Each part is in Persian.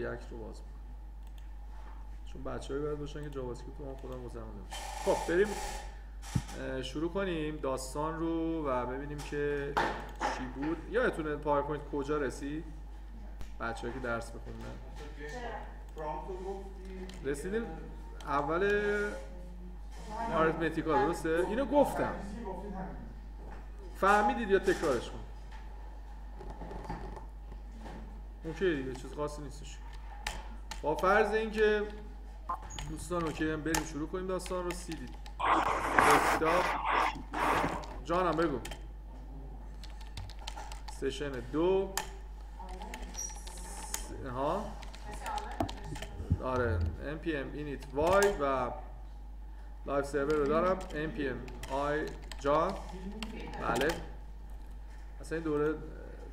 ریاکت رو باز می‌کنم. چون بچه باید باشن که جاوا اسکریپت ما خودم باشه خب بریم شروع کنیم. داستان رو و ببینیم که چی بود. یادتونه پاورپوینت کجا رسید؟ بچه که درس بخوندن رسیدیم اول آریتمتیکا درسته؟ اینو گفتم. فهمیدید یا تکرارش کن OK دیگه چیز خاصی نیستش. با فرض اینکه دوستان OK هم بریم شروع کنیم داستان رو. سی دید جانم بگو. session دو. س- ها؟ آره. Npm init y و live server رو دارم. Npm i جان بله. اصلا این دوره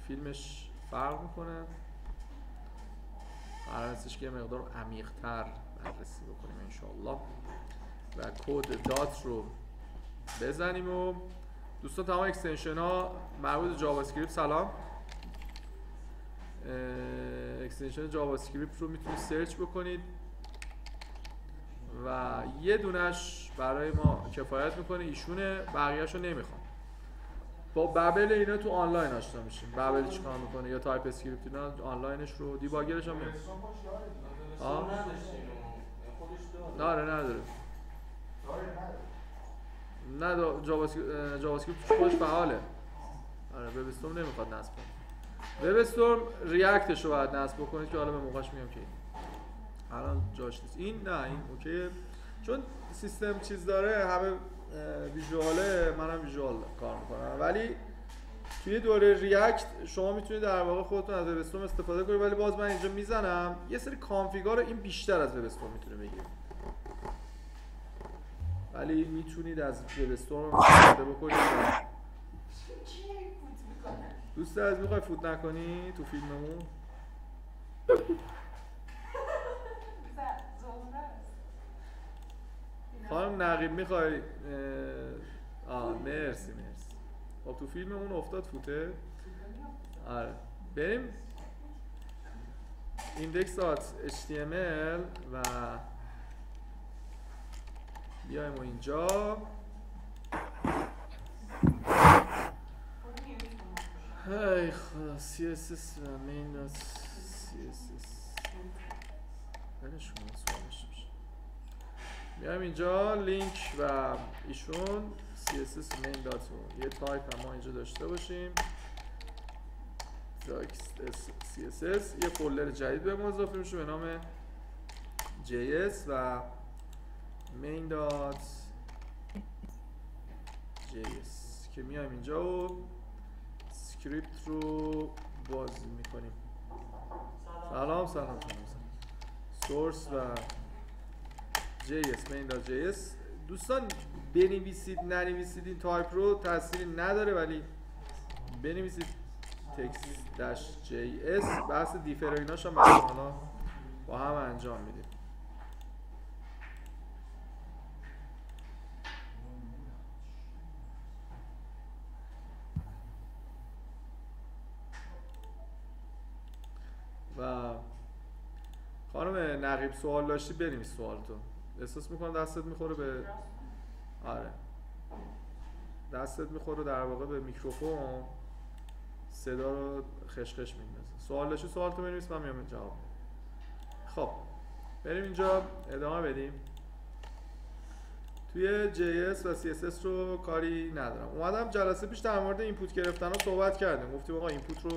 فیلمش فرق می‌کنه. قرار هستش که مقدار عمیق‌تر بررسی بکنیم انشالله و code dot رو بزنیم و دوستان تمام extension ها مربوط JavaScript سلام. extension JavaScript رو می‌تونید search بکنید. و یه دونش برای ما کفایت می‌کنه ایشونه بقیهش رو نمی‌خوام. با Babel اینا تو آنلاین آشنا میشیم. Babel چیکار می‌کنه؟ یا TypeScript اینا آنلاینش رو debugger ش هم آه. داره. داره نداره. داره نه نداره دا- JavaScript- خودش فعاله. آره WebStorm نمی‌خواد نصب کنه. WebStorm React ش رو باید نصب بکنید که حالا به موقعش میگم که الان جاش نیست. این نه این OK ه. چون سیستم چیز داره همه ویژواله منم ویژوال کار می‌کنم. ولی توی دوره ریاکت شما می‌تونید در واقع خودتون از وب استورم استفاده کنید ولی باز من اینجا می‌زنم یه سری کانفیگا رو این بیشتر از وب استورم می‌تونه بگیره ولی می‌تونید از وب استورم استفاده بکنید. دوست از می‌خوای فوت نکنی تو فیلممون؟ نقیب می‌خوای آه مرسی مرسی. خب تو فیلممون افتاد فوته؟ آره. بریم. index.html و بیایم و اینجا. هی خدا CSS و main dot CSS ولش کن سوالش میشه. میایم اینجا لینک و ایشون CSS main یه تایپ هم ما اینجا داشته باشیم. CSS یه فولدر جدید به ما اضافه میشه به نام JS و main JS که میایم اینجا و script رو باز می‌کنیم. سلام. سلام سلام. سورس و JS main dot JS دوستان بنویسید ننویسید این تایپ رو تأثیری نداره ولی بنویسید تکست داش JS بحث دیفر و ایناش هم حالا با هم انجام میدیم. و خانم نقیب سوال داشتی بنویس سوال تو احساس می‌کنم دستت می‌خوره به آره. دستت می‌خوره در واقع به میکروفون. صدا رو خشخش میندازه. سوال سوال تو بنویس من میام جواب. خب بریم اینجا. ادامه بدیم. توی JS و CSS رو کاری ندارم. اومدم جلسه پیش در مورد input گرفتن رو صحبت کردیم. گفتیم آقا input رو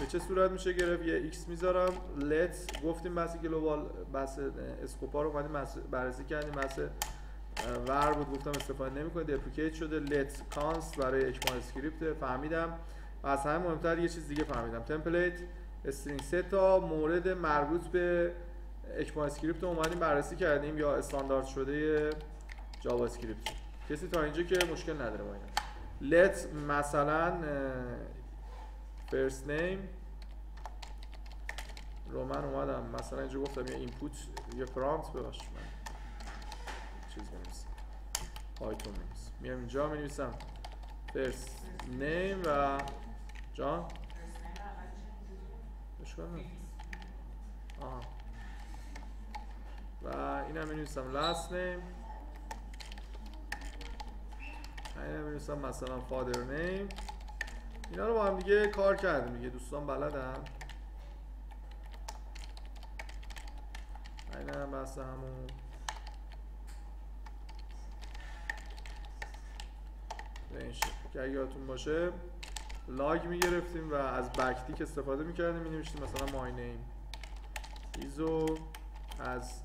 به چه صورت میشه گرفت؟ یه x می‌ذارم. Let گفتیم بحث global بحث scope ا رو اومدیم بررسی کردیم بحث var بود. گفتم استفاده نمی‌کنه deprecate شده. Let const برای ECMAScript. فهمیدم. و از همه مهمتر یه چیز دیگه فهمیدم. template string سه تا. مورد مربوط به ECMAScript رو اومدیم بررسی کردیم. یا استاندارد شده جاوا اسکریپت. کسی تا اینجا که مشکل نداره با اینا. Let مثلا first name رو من اومدم. مثلا اینجا گفتم یه input یه prompt ببخش من چیز بنویسم پایتون بنویسم میام اینجا می نویسم first name و جان. آها. اینم می‌نویسم last name. اینم می‌نویسم مثلا father name. اینا رو با هم دیگه کار کردیم دیگه. دوستان بلدن؟ اینم بحث همون. به این شکل. که اگه یادتون باشه لاگ می‌گرفتیم و از بکتیک استفاده می‌کردیم می نوشتیم مثلا مای نیم. ایزو از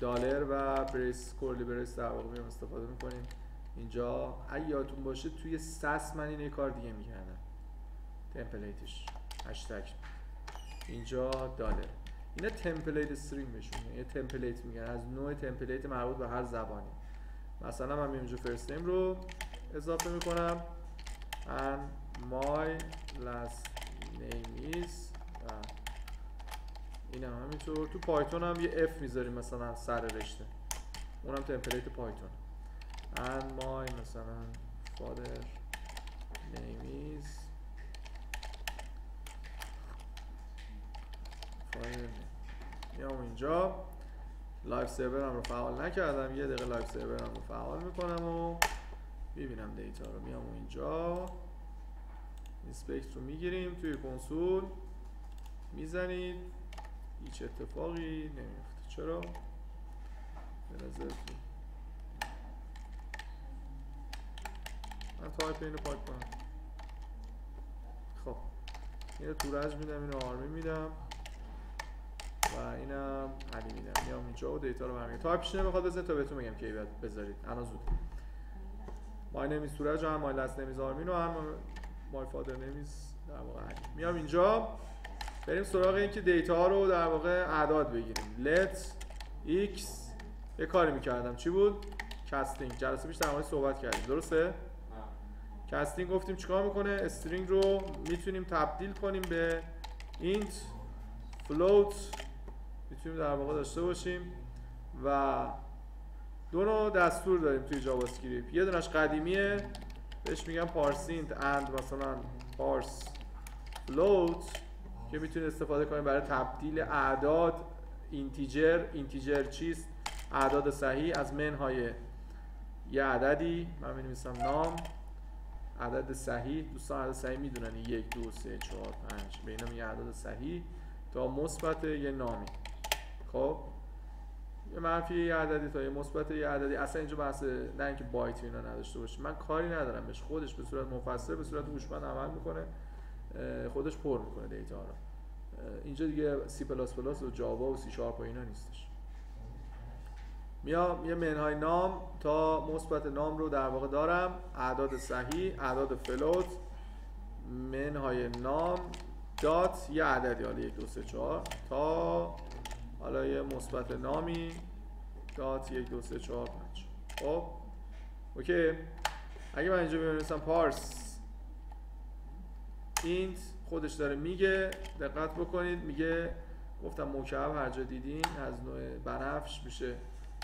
دالر و brace curly brace در واقع استفاده می‌کنیم. اینجا اگه یادتون باشه توی Sass من این کار دیگه می‌کردم. template ش هشتگ اینجا دالر اینا template میگن یه template میگن. از نوع template مربوط به هر زبانی. مثلا من اینجا first name رو اضافه می‌کنم. And my last name is این هم همینطور. تو پایتون هم یه F می‌ذاریم مثلا سر رشته. اونم template پایتون and my مثلا father name is میام اینجا. live server م رو فعال نکردم. یه دقیقه live server م رو فعال می‌کنم و می‌بینم دیتا رو. میام اینجا. inspect رو می‌گیریم توی کنسول. می‌زنید. هیچ اتفاقی نمیفته چرا؟ به نظرتون. من تایپ اینو پاک کنم. خب. اینو تورج میدم اینو آرمین میدم. و اینم علی میدم. میام اینجا و دیتا رو برمیگردم تایپش نمی‌خواد بزنید تا بهتون بگم کی باید بذارید. الان زود. Name is تورج هم last name is آرمین و هم father name is در واقع علی. میام اینجا. بریم سراغ این که دیتا رو در واقع اعداد بگیریم. Let x. یه کاری می‌کردم. چی بود؟ casting جلسه پیش در صحبت کردیم. درسته؟ casting گفتیم چیکار می‌کنه؟ string رو می‌تونیم تبدیل کنیم به int float. می‌تونیم در واقع داشته باشیم و دو نوع دستور داریم توی جاوا اسکریپت یه دونش قدیمیه. بهش میگم parseInt and مثلا parseFloat که می‌تونید استفاده کنیم برای تبدیل اعداد. integer. integer چیست؟ اعداد صحیح. از منهای یه عددی. من می‌نویسم n ام. عدد صحیح دوستان عدد صحیح می‌دونن یک دو سه چهار پنج. به اینا اعداد صحیح تا مثبت یه n امی. خب؟ یه منفی یه عددی تا یه مثبت یه عددی. اصلا اینجا بحث نه اینکه byte اینا نداشته باشه من کاری ندارم بهش. خودش به صورت مفصل به صورت هوشمند عمل می‌کنه. خودش پر می‌کنه دیتا رو. اینجا دیگه سی پلاس پلاس و جاوا و سی شارپ و اینا نیستش. میام یه منهای n ام تا مثبت n ام رو در واقع دارم. اعداد صحیح اعداد float منهای n ام dot یه عددی حالا یک دو سه چهار. تا حالا یه مثبت n امی dot یک دو سه چهار پنج. خب؟ اوکی. اگه من اینجا بنویسم parseInt خودش داره میگه دقت بکنید میگه گفتم مکعب هر جا دیدین از نوع بنفش میشه.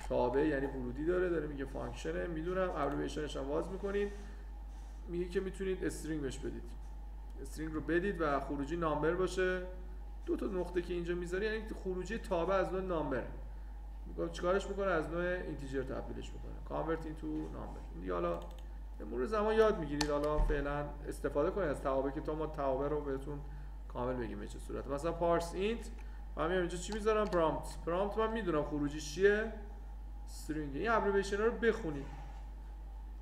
تابع یعنی ورودی داره داره میگه function ه می‌دونم abbreviation ش هم واز می‌کنید میگه که می‌تونید string بهش بدید. string رو بدید و خروجی number باشه. دو تا نقطه که اینجا می‌ذاری یعنی خروجی تابع از نوع number. میگه چیکارش می‌کنه؟ از نوع integer تبدیلش می‌کنه. convert into number دیگه حالا مرور زمان یاد می‌گیرید. حالا فعلا استفاده کنید. از توابع که تا ما توابع رو بهتون کامل بگیم به چه صورت. مثلا parseInt. من میام اینجا چی می‌ذارم؟ prompt prompt من می‌دونم خروجیش چیه. string این abbreviation رو بخونید.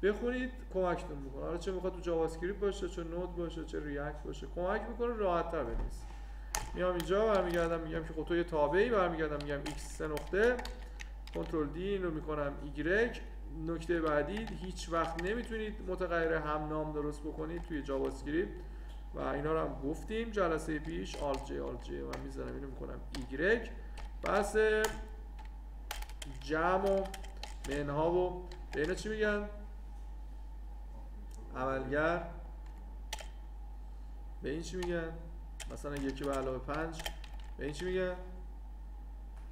بخونید کمکتون می‌کنه. حالا چه می‌خواد تو JavaScript باشه چه Node باشه چه React باشه. کمک می‌کنه راحت تر بنویسید میام اینجا برمیگردم میگم که خب تو یه تابعی برمیگردم میگم x سه نقطه. control D این رو می‌کنم y. نکته بعدی هیچ وقت نمی‌تونید متغیر هم نام درست بکنید توی JavaScript و اینا رو هم گفتیم جلسه پیش Alt J Alt J من می‌ذارم اینو می‌کنم y. بس جمع و منها و به اینا چی میگن؟ عملگر. به این چی میگن؟ مثلا یکی به علاوه پنج. به این چی میگن؟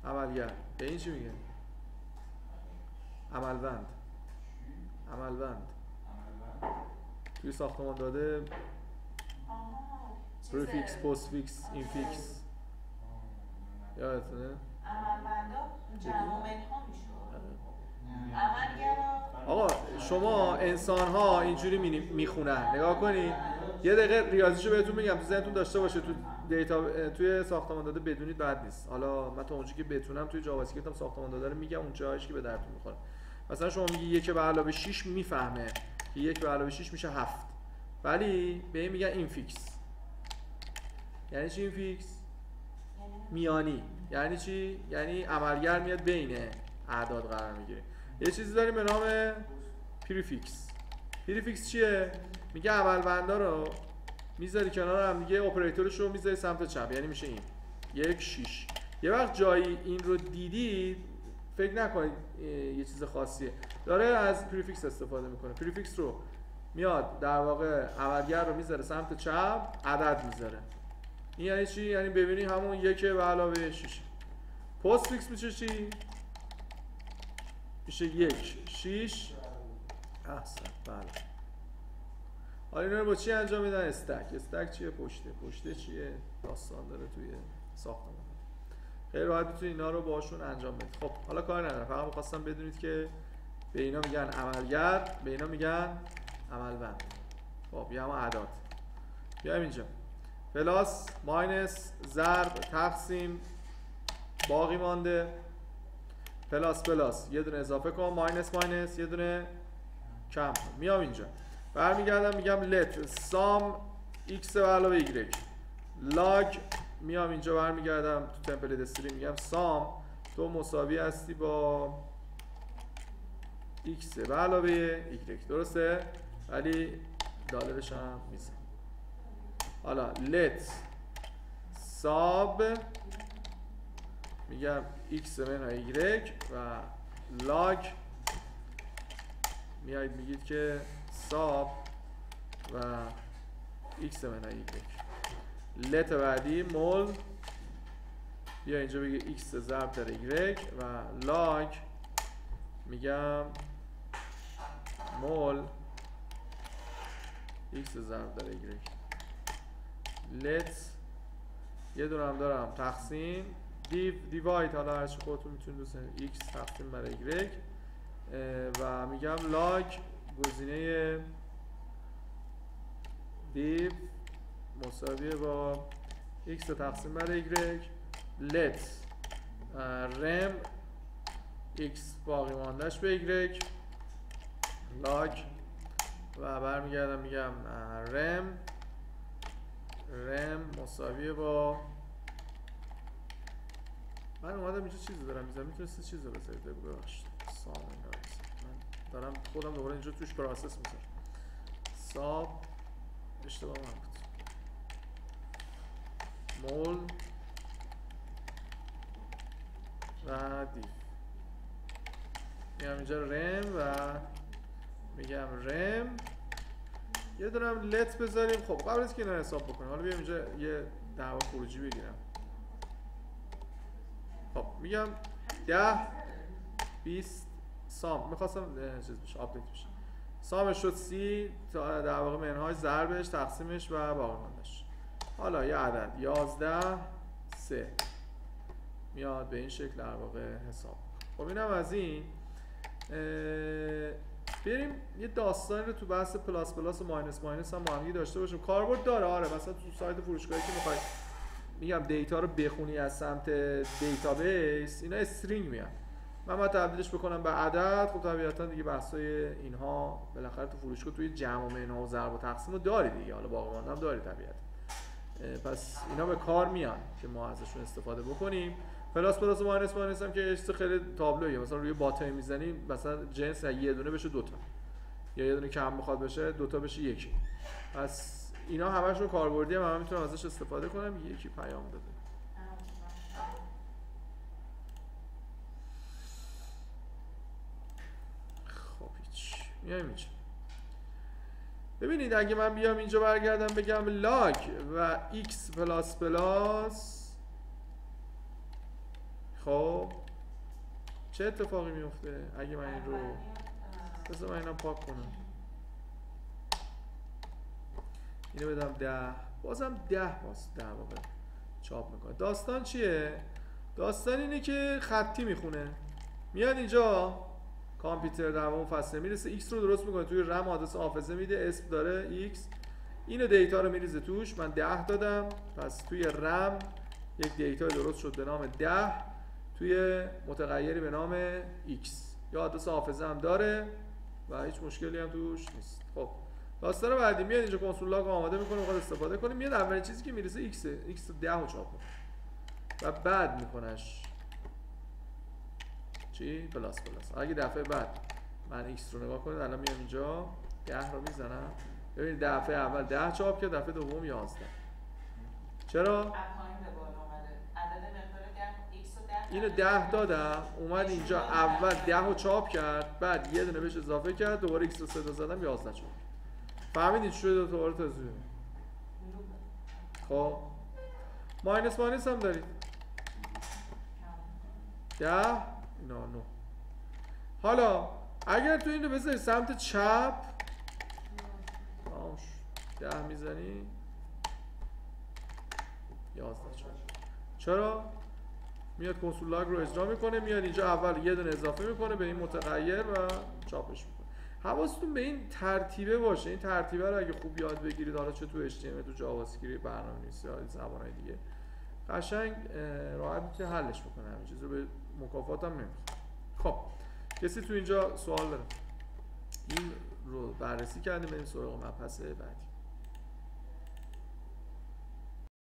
عملگر. به این چی میگن؟ عملوند. عملوند. توی ساختمان داده. prefix postfix infix. یادتونه؟ جمع می‌شد. آره. آقا شما انسان ها اینجوری می- می‌خونن. نگاه کنید یه دقیقه ریاضیشو بهتون میگم. تو ذهنتون داشته باشه. تو data توی ساختمان داده بدونید بد نیست. حالا من تا اونجایی که بتونم توی JavaScript هم ساختمان داده رو میگم. اون جاهایش که به دردتون می‌خوره. مثلا شما میگی یک به علاوه 6 می‌فهمه که یک به علاوه 6 میشه 7 ولی به این میگن infix یعنی چی infix میانی. یعنی چی؟ یعنی عملگر میاد بین اعداد قرار می‌گیره. یه چیزی داریم به نام prefix. prefix چیه؟ میگه عملبندا رو می‌ذاری کنار هم دیگه اپراتورش رو می‌ذاری سمت چپ. یعنی میشه این. یک شیش. یه وقت جایی این رو دیدید فکر نکنید یه چیز خاصیه. داره از prefix استفاده می‌کنه. prefix رو میاد در واقع عملگر رو می‌ذاره سمت چپ عدد می‌ذاره. این یعنی چی؟ یعنی ببینی همون یک به علاوه 6 postfix میشه چی؟ میشه یک. شیش. احسن بله. حالا اینا رو با چی انجام میدن؟ stack. stack چیه؟ پشته. پشته چیه؟ داستان داره توی ساختمان. خیلی راحت می‌تونید اینا رو باشون انجام بدید خب حالا کار ندارم. فقط می‌خواستم بدونید که به اینا میگن عملگر به اینا میگن عملبند. خب یه همه اعداد بیایم اینجا. plus minus ضرب تقسیم باقی مانده. plus plus. یه دونه اضافه کن. minus minus. یه دونه کم. میام اینجا. برمیگردم میگم let sum x به علاوه y. لاگ. میام اینجا برمیگردم تو تمپلیت استریم میگم سام تو مساوی هستی با x به علاوه y. درسته؟ ولی دالرش هم میزن حالا let ساب میگم x منهای y و لاگ میایید میگید که ساب و x منهای y. لت بعدی مول بیا اینجا بگه x ضرب در y و لاگ میگم مول x ضرب در y. لت یه دونه هم دارم. تقسیم. دیو دیواید حالا هرچی خودتون می‌تونید دوست x تقسیم بر y. و میگم لاگ گزینه دیو مساویه با x تقسیم بر y. Let. رم x باقی ماندهش به y. لاگ و برمیگردم میگم رم رم مساویه با من اومدم اینجا چیزی دارم می‌زنم می‌تونستی چیزی رو بذارید ببخشید. سام. من دارم خودم دوباره اینجا توش پروسس می‌ذارم. ساب اشتباه من بود. مول و دیو میگم اینجا رم و میگم رم. یه دونم لت بذاریم خب قبل از که اینا حساب بکنیم حالا بیام اینجا یه دعوا خروجی بگیرم. خب میگم ده بیست sum. می‌خواستم چیز بشه update بشه. sum ش شد سی تا در واقع منهای ضربش تقسیمش و باقی ماندش حالا یه عدد یازده سه. میاد به این شکل در واقع حساب. خب اینم از این. بریم یه داستانی رو تو بحث plus plus و minus minus هم دیگه داشته باشیم. کاربرد داره آره مثلا تو سایت فروشگاهی که می‌خوای میگم data رو بخونی از سمت database اینا string میاد من باید تبدیلش بکنم به عدد خب طبیعتا دیگه بحثای اینها بالاخره تو فروشگاه توی جمع و منها و ضرب و تقسیم رو داری دیگه. حالا باقی هم داری طبیعتا. پس اینا به کار میان که ما ازشون استفاده بکنیم. plus plus و minus minus هم که چیز خیلی تابلویه. مثلا روی button ای می‌زنیم مثلا جنس یه دونه بشه دوتا یا یه دونه کم بخواد بشه دوتا بشه یکی. پس اینا همشون کاربردی هم همه می‌تونم ازش استفاده کنم. یکی پیام داده خب هیچ. میایم اینجا ببینید اگه من بیام اینجا برگردم بگم لاگ و x پلاس پلاس خب. چه اتفاقی میفته اگه من این رو بذار من اینم پاک کنم. اینو بدم ده. بازم ده باز در واقع چاپ می‌کنه. داستان چیه؟ داستان اینه که خطی می‌خونه. میاد اینجا کامپیوتر در اون فصله می‌رسه. X رو درست می‌کنه. توی رم آدرس حافظه میده. اسم داره x. اینو دیتا رو میریزه توش. من 10 دادم. پس توی رم یک دیتا درست شد به نام 10 توی متغیری به نام x یا آدرس حافظه هم داره و هیچ مشکلی هم توش نیست. خب داستان بعدی میاد اینجا console log آماده می‌کنه می‌خواد استفاده کنه. میاد اولین چیزی که می‌رسه x x 10 رو چاپ کنه و بعد میکنش چی؟ plus plus. اگه دفعه بعد من x رو نگاه کنید الان میام اینجا. 10 رو می‌زنم. ببینید دفعه اول 10 چاپ کرد دفعه دوم 11 چرا از پایین به بالا اومده عدد مقدار ده ده اینو 10 دادم اومد اینجا اول 10 رو چاپ کرد بعد یه دونه بهش اضافه کرد دوباره x رو صدا زدم 11 چاپ. فهمیدید شده دوباره تازه خب. ماینس ماینس هم دارید. ده؟ اینا نو حالا اگر تو این رو بذاری سمت چپ شد. ده می‌زنی. یازده چرا؟ میاد console log رو اجرا می‌کنه میاد اینجا اول یه دونه اضافه می‌کنه به این متغیر و چاپش می‌کنه. حواستون به این ترتیبه باشه. این ترتیبه رو اگه خوب یاد بگیرید حالا چه تو HTML تو JavaScript برنامه نویسی یا زبانهای دیگه قشنگ راحت می‌تونه حلش بکنه همین چیز رو به مکافات هم نمی‌خواد خب کسی تو اینجا سوال داره. این رو بررسی کردیم بریم سراغ مبحث بعدی.